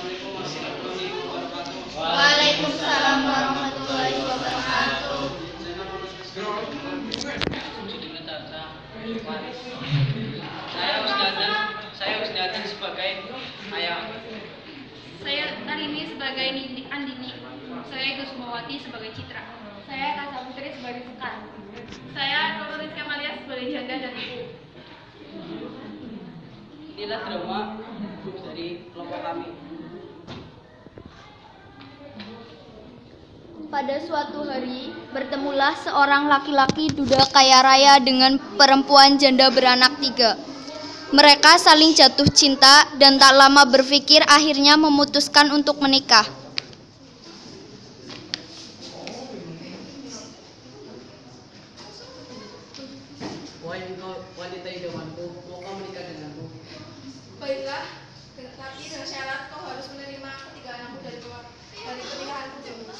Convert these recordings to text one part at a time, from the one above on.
Assalamualaikum warahmatullahi wabarakatuh. Waalaikumsalam warahmatullahi. Saya Ustadzan, saya sebagai ayah. Saya Tarini sebagai Andini. Saya Gusmawati sebagai Citra. Saya Kasa Putri sebagai Sekar. Saya Nurul Kamalia sebagai Janda dan Ibu. Inilah drama dari Pada suatu hari, bertemulah seorang laki-laki duda kaya raya dengan perempuan janda beranak tiga. Mereka saling jatuh cinta dan tak lama berpikir akhirnya memutuskan untuk menikah. Wahai engkau wanita idamanku, mau kau menikah denganku? Baiklah, tapi dengan syarat kau harus menerima ketiga anakku dari keluar dari pernikahanku dulu.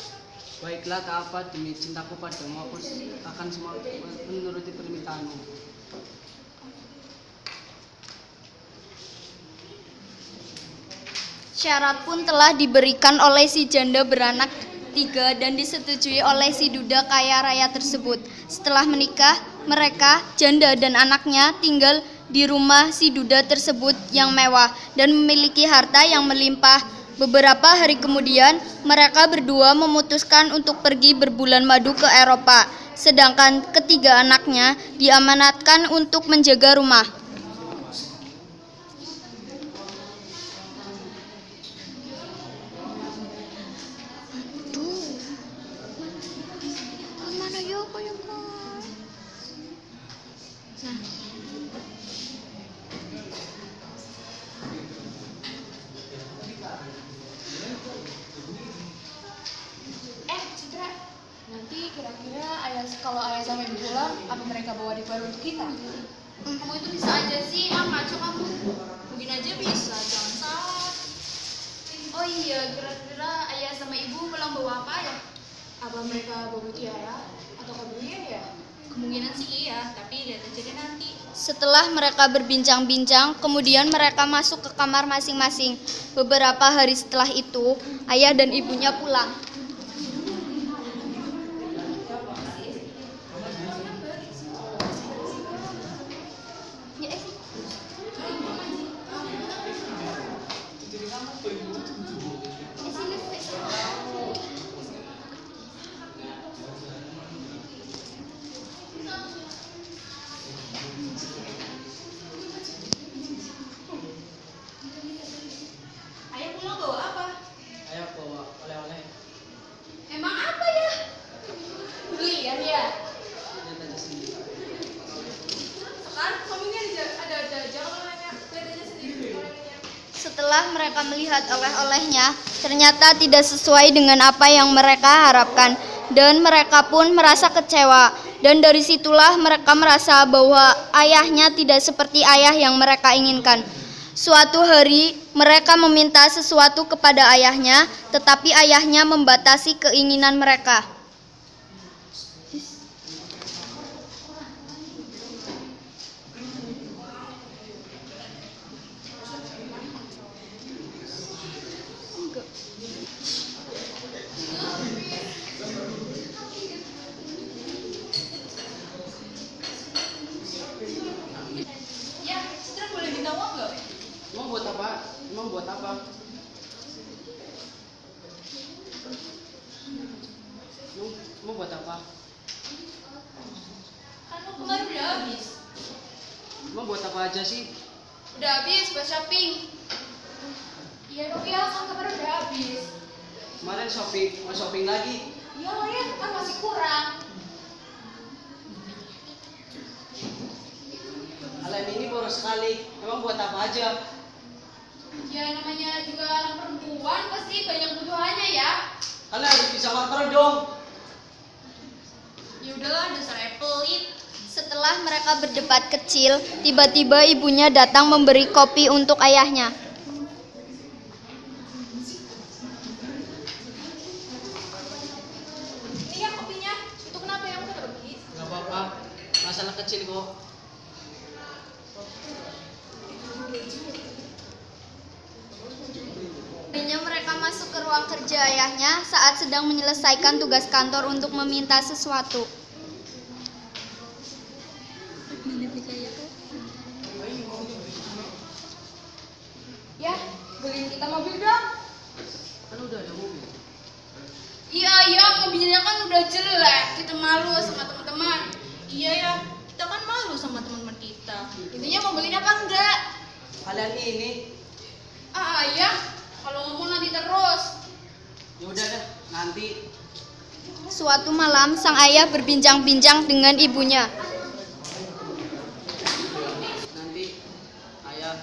Baiklah, tak apa demi cintaku padamu, aku akan semua menuruti permintaanmu. Syarat pun telah diberikan oleh si janda beranak tiga dan disetujui oleh si duda kaya raya tersebut. Setelah menikah, mereka, janda dan anaknya tinggal di rumah si duda tersebut yang mewah dan memiliki harta yang melimpah. Beberapa hari kemudian, mereka berdua memutuskan untuk pergi berbulan madu ke Eropa, sedangkan ketiga anaknya diamanatkan untuk menjaga rumah. Mereka bawa di baru untuk kita? Kamu itu bisa aja sih, ah ngaco kamu. Mungkin aja bisa, jangan salah. Oh iya, kira-kira ayah sama ibu pulang bawa apa ya? Apa mereka bawa mutiara atau keberlian ya? Kemungkinan sih iya, tapi lihat aja deh nanti. Setelah mereka berbincang-bincang, kemudian mereka masuk ke kamar masing-masing. Beberapa hari setelah itu, ayah dan ibunya pulang. Melihat oleh-olehnya, ternyata tidak sesuai dengan apa yang mereka harapkan, dan mereka pun merasa kecewa. Dan dari situlah mereka merasa bahwa ayahnya tidak seperti ayah yang mereka inginkan. Suatu hari, mereka meminta sesuatu kepada ayahnya, tetapi ayahnya membatasi keinginan mereka. Ya, Citra boleh minta uang nggak? Emang buat apa? Emang buat apa? Emang, emang buat apa? Kan uang kemarin udah habis. Emang buat apa aja sih? Udah habis buat shopping. Iya dong ya, kan kemarin udah habis. Kemarin shopping, mau shopping lagi. Iya lah ya, kan masih kurang. Alam ini boros sekali. Emang buat apa aja? Ya namanya juga anak perempuan pasti banyak kebutuhannya ya. Kalian harus bisa lapar dong. Ya udahlah, dasar pelit. Setelah mereka berdebat kecil, tiba-tiba ibunya datang memberi kopi untuk ayahnya. Akhirnya mereka masuk ke ruang kerja ayahnya saat sedang menyelesaikan tugas kantor untuk meminta sesuatu. Ya, beliin kita mobil dong. Kan udah ada mobil. Iya, iya, mobilnya kan udah jelek. Kita malu sama teman-teman. Iya ya, kita kan malu sama teman-teman kita. Intinya mau beliin apa enggak? Kalian ini, Ah, iya. Kalau ngomong nanti terus. ya udah dah, nanti Suatu malam, sang ayah berbincang-bincang dengan ibunya. nanti ayah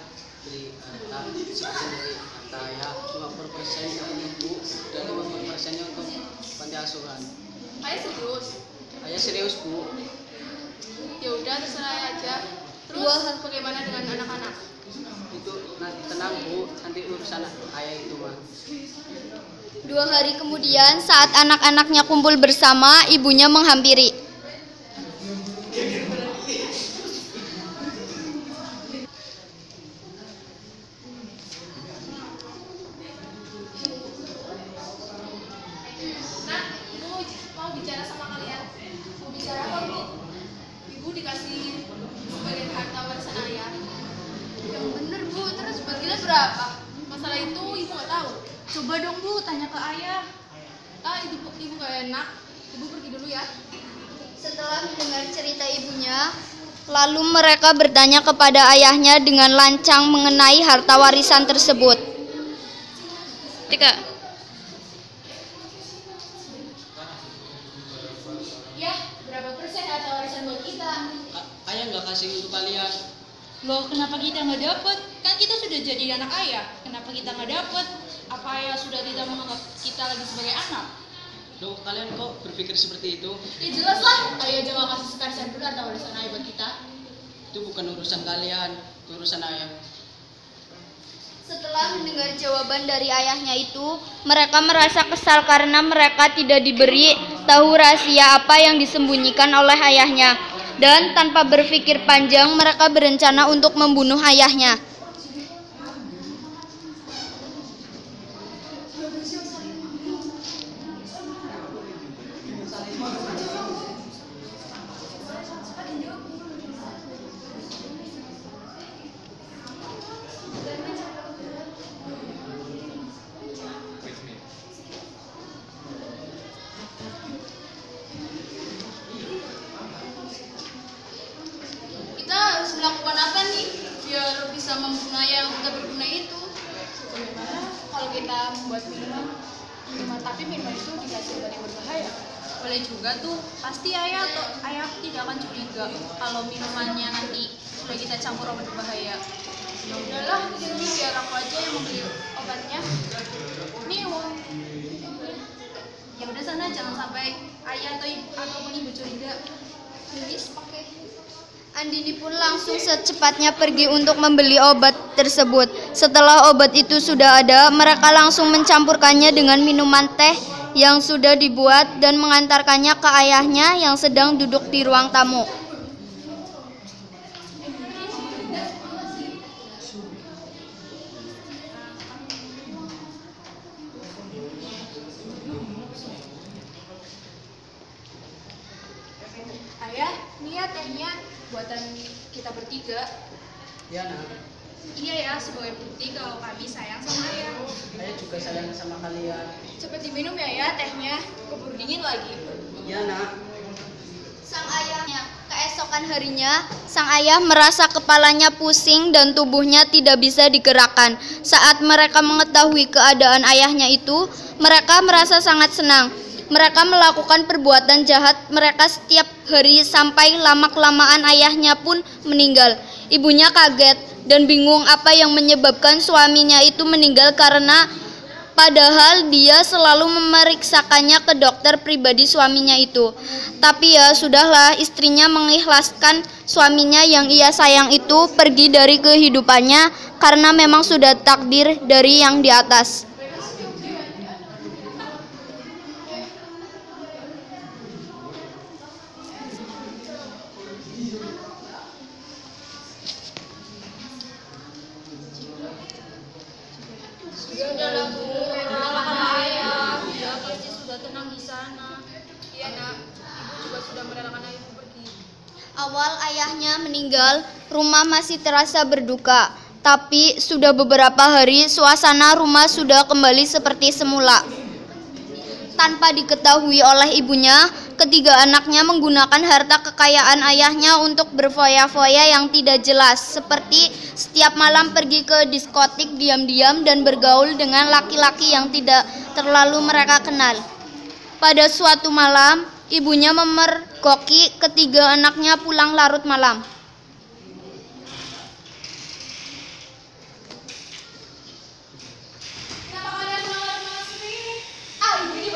beli harta dari harta ayah 50 persen untuk ibu dan 50 persennya untuk panti asuhan. Ayah serius. Ayah serius bu, Ya udah terserah ayah aja. Terus Wah. bagaimana dengan anak-anak? itu nanti tenang bu, nanti urusan ayah itu mah. Dua hari kemudian, saat anak-anaknya kumpul bersama, ibunya menghampiri. Berapa? Masalah itu ibu nggak tahu. Coba dong, Bu, tanya ke ayah. Ah, ibu, ibu gak enak. Ibu pergi dulu ya. Setelah mendengar cerita ibunya, lalu mereka bertanya kepada ayahnya dengan lancang mengenai harta warisan tersebut. Tiga. Ya, berapa persen harta warisan buat kita? A- ayah nggak kasih untuk kalian. Loh, kenapa kita nggak dapet? Sudah jadi anak ayah. Kenapa kita nggak dapet? Apa ayah sudah tidak menganggap kita lagi sebagai anak? Loh, kalian kok berpikir seperti itu? Ya jelas lah, ayah aja gak kasih sekali sen pun harta warisan ayah buat kita. Itu bukan urusan kalian, itu urusan ayah. Setelah mendengar jawaban dari ayahnya itu, mereka merasa kesal karena mereka tidak diberi tahu rahasia apa yang disembunyikan oleh ayahnya. Dan tanpa berpikir panjang, mereka berencana untuk membunuh ayahnya. Nih biar bisa membunuh ayah yang sudah berguna itu? Bagaimana kalau kita membuat minuman, minuman tapi minuman itu dikasih obat yang berbahaya? Boleh juga tuh. Pasti ayah atau ayah tidak akan curiga kalau minumannya nanti sudah kita campur obat berbahaya. Ya udahlah, jadi biar aku aja yang membeli obatnya. Nih uang. Ya udah sana, jangan sampai ayah atau ibu ataupun ibu curiga. Pakai. Andini pun langsung secepatnya pergi untuk membeli obat tersebut. Setelah obat itu sudah ada, mereka langsung mencampurkannya dengan minuman teh yang sudah dibuat dan mengantarkannya ke ayahnya yang sedang duduk di ruang tamu. Ayah, nih ya tehnya buatan kita bertiga. Ya nah, Iya ya, sebagai bukti kalau kami sayang sama ayah. ayah juga sayang sama kalian. Cepet diminum ya ya tehnya, keburu dingin lagi. Ya nak, Sang ayahnya, keesokan harinya, sang ayah merasa kepalanya pusing dan tubuhnya tidak bisa digerakkan. Saat mereka mengetahui keadaan ayahnya itu, mereka merasa sangat senang. Mereka melakukan perbuatan jahat mereka setiap hari sampai lama-kelamaan ayahnya pun meninggal. Ibunya kaget dan bingung apa yang menyebabkan suaminya itu meninggal karena Padahal dia selalu memeriksakannya ke dokter pribadi suaminya itu. Tapi ya sudahlah, istrinya mengikhlaskan suaminya yang ia sayang itu pergi dari kehidupannya karena memang sudah takdir dari yang di atas. Rumah masih terasa berduka. Tapi sudah beberapa hari suasana rumah sudah kembali seperti semula. Tanpa diketahui oleh ibunya, ketiga anaknya menggunakan harta kekayaan ayahnya untuk berfoya-foya yang tidak jelas, seperti setiap malam pergi ke diskotik diam-diam dan bergaul dengan laki-laki yang tidak terlalu mereka kenal. Pada suatu malam, ibunya memergoki ketiga anaknya pulang larut malam.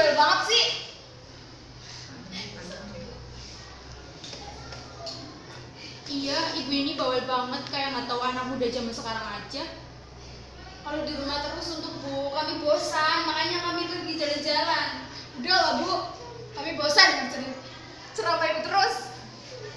Baik banget sih. Iya, ibu ini bawel banget kayak nggak tahu anak muda zaman sekarang aja. Kalau di rumah terus untuk bu, kami bosan, makanya kami pergi jalan-jalan. Udah lah bu, kami bosan cer- ceramah ibu terus.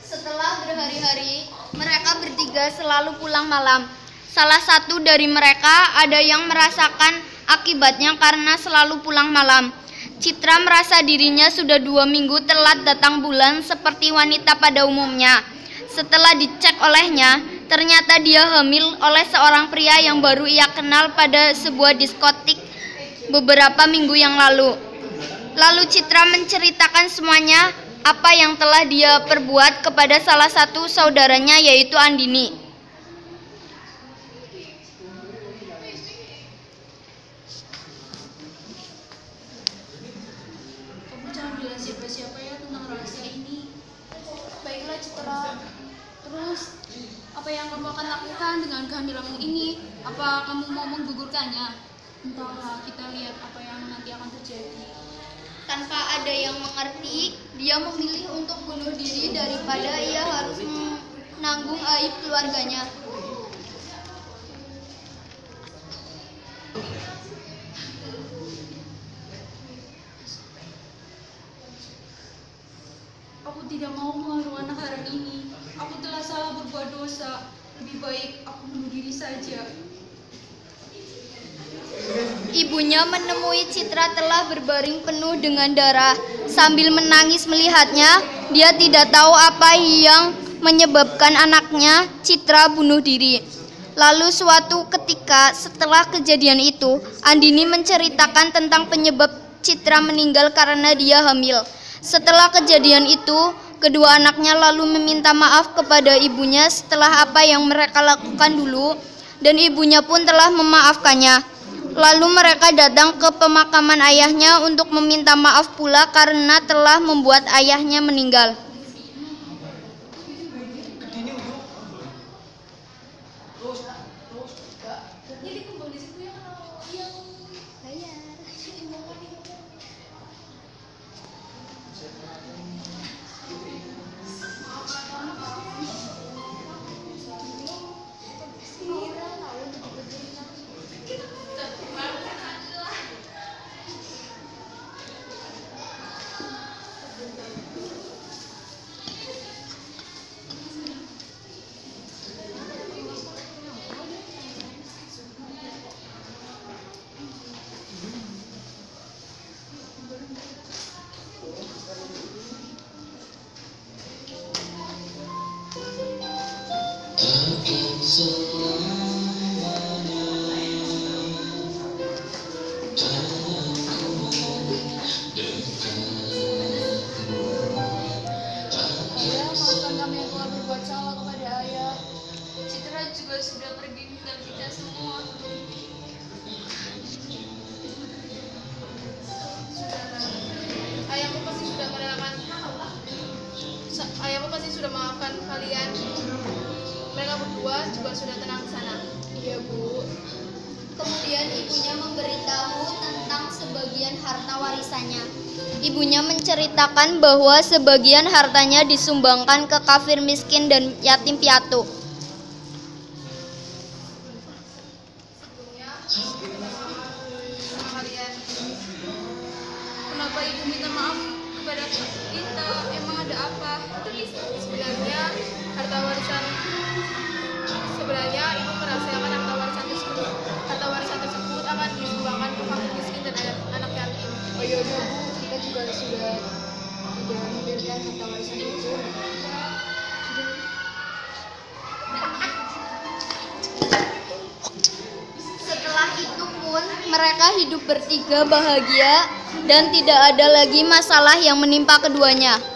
Setelah berhari-hari, mereka bertiga selalu pulang malam. Salah satu dari mereka ada yang merasakan akibatnya karena selalu pulang malam. Citra merasa dirinya sudah dua minggu telat datang bulan seperti wanita pada umumnya. Setelah dicek olehnya, ternyata dia hamil oleh seorang pria yang baru ia kenal pada sebuah diskotik beberapa minggu yang lalu. Lalu Citra menceritakan semuanya apa yang telah dia perbuat kepada salah satu saudaranya yaitu Andini. Kamu jangan bilang siapa-siapa ya tentang rahasia ini. Baiklah Citra. Terus apa yang kamu akan lakukan dengan kehamilanmu ini? Apa kamu mau menggugurkannya? Entahlah, kita lihat apa yang nanti akan terjadi. Tanpa ada yang mengerti, dia memilih untuk bunuh diri daripada ia harus menanggung aib keluarganya. Aku tidak mau mengandung anak haram ini. Aku telah salah berbuat dosa. Lebih baik aku bunuh diri saja. Ibunya menemui Citra telah berbaring penuh dengan darah. Sambil menangis melihatnya, dia tidak tahu apa yang menyebabkan anaknya Citra bunuh diri. Lalu suatu ketika setelah kejadian itu, Andini menceritakan tentang penyebab Citra meninggal karena dia hamil. Setelah kejadian itu, kedua anaknya lalu meminta maaf kepada ibunya setelah apa yang mereka lakukan dulu dan ibunya pun telah memaafkannya. Lalu mereka datang ke pemakaman ayahnya untuk meminta maaf pula karena telah membuat ayahnya meninggal. Ibunya menceritakan bahwa sebagian hartanya disumbangkan ke kafir miskin dan yatim piatu. Sebelumnya, sama kalian. Kenapa ibu minta maaf kepada kita? Emang ada apa? Sebenarnya harta warisan sebenarnya ibu merahasiakan harta warisan tersebut. Harta warisan tersebut akan disumbangkan ke fakir miskin dan anak, anak yatim. Oh iya Bu, juga sudah tidak membiarkan harta warisan itu. Setelah itu pun mereka hidup bertiga bahagia dan tidak ada lagi masalah yang menimpa keduanya.